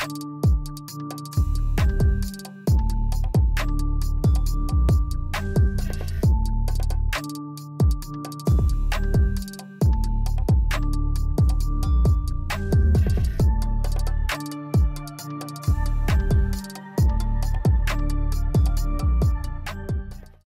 Bye.